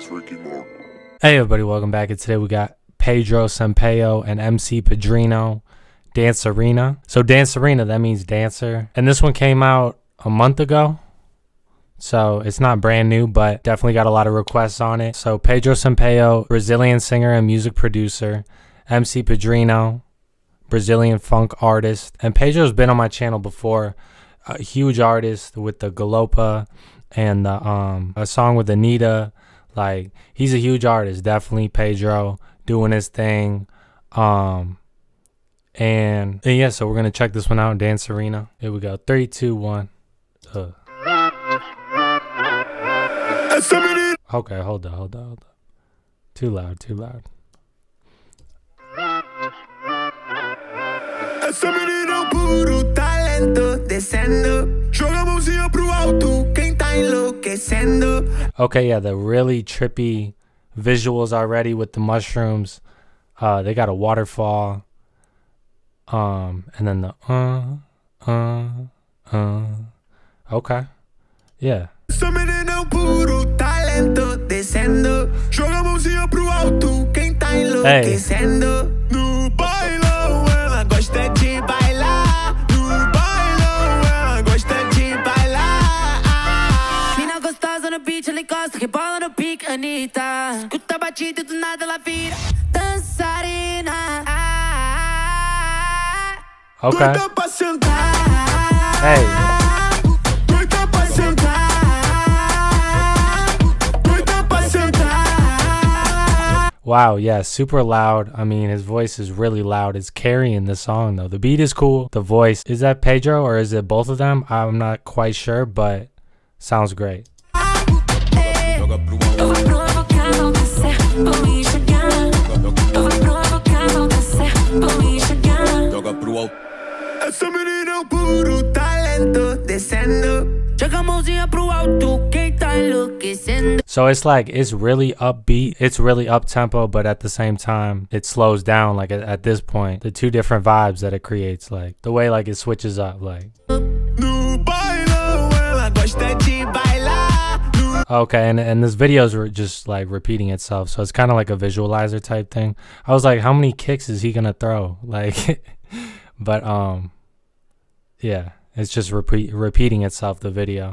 Hey everybody, welcome back. And today we got Pedro Sampaio and MC Pedrinho, Dançarina. So Dançarina, that means dancer. And this one came out a month ago. So it's not brand new, but definitely got a lot of requests on it. So Pedro Sampaio, Brazilian singer and music producer. MC Pedrinho, Brazilian funk artist. And Pedro's been on my channel before. A huge artist with the Galopa and the, um, a song with Anitta. Like he's a huge artist, definitely Pedro doing his thing. Um and, and yeah, so we're gonna check this one out, Dançarina. Here we go. Three, two, one. Uh. Okay, hold on, hold on, hold on. Too loud, too loud. Essa menina é o puro talento descendo. Joga a mãozinha pro alto. Okay, yeah, the really trippy visuals already with the mushrooms. Uh, they got a waterfall. Um, and then the uh, uh, uh. Okay, yeah. No pique, Anitta. Escuta a batida e do nada ela vira dançarina. Ah, Okay. Doida pra sentar, Hey. doida pra sentar. Doida pra sentar. Wow, yeah, super loud. I mean, his voice is really loud. It's carrying the song though. The beat is cool. The voice is that Pedro or is it both of them? I'm not quite sure, but sounds great. So it's like it's really upbeat. It's really up tempo, but at the same time, it slows down. Like at, at this point, the two different vibes that it creates, like the way like it switches up. Like okay, and and this videos were just like repeating itself, so it's kind of like a visualizer type thing. I was like, how many kicks is he gonna throw? Like, but um, yeah, it's just repeat repeating itself. The video.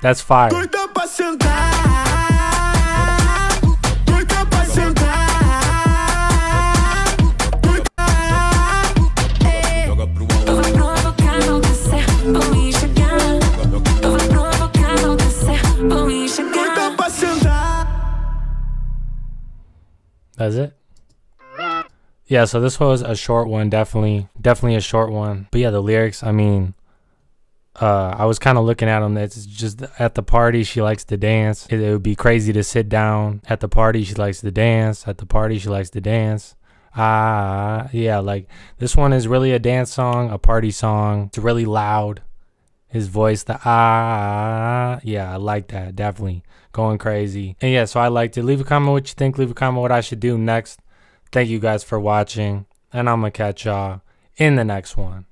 That's ela That's it. Yeah, so this was a short one, definitely, definitely a short one. But yeah, the lyrics, I mean, uh, I was kind of looking at them. It's just at the party she likes to dance. It, it would be crazy to sit down at the party. She likes to dance. At the party she likes to dance. Ah, yeah, like this one is really a dance song, a party song. It's really loud. His voice, the ah, yeah, I like that. Definitely going crazy. And yeah, so I liked it. Leave a comment what you think. Leave a comment what I should do next. Thank you guys for watching, and I'm gonna catch y'all in the next one.